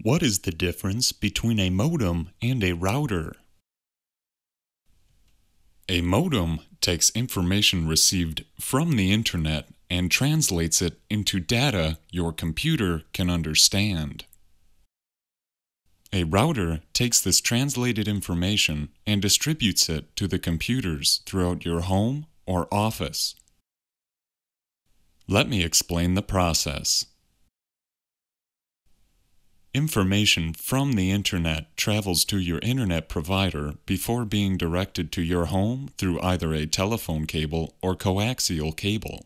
What is the difference between a modem and a router? A modem takes information received from the internet and translates it into data your computer can understand. A router takes this translated information and distributes it to the computers throughout your home or office. Let me explain the process. Information from the internet travels to your internet provider before being directed to your home through either a telephone cable or coaxial cable.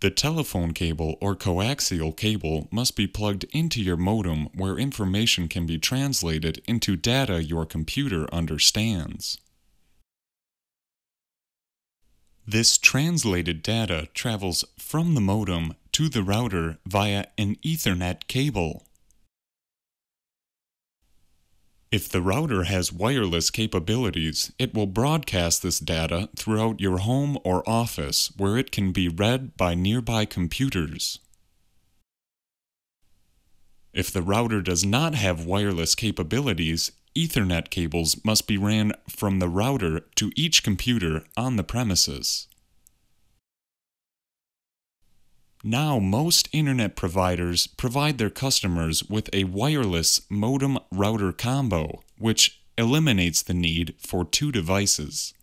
The telephone cable or coaxial cable must be plugged into your modem where information can be translated into data your computer understands. This translated data travels from the modem to the router via an Ethernet cable. If the router has wireless capabilities, it will broadcast this data throughout your home or office where it can be read by nearby computers. If the router does not have wireless capabilities, Ethernet cables must be ran from the router to each computer on the premises. Now, most internet providers provide their customers with a wireless modem router combo, which eliminates the need for two devices.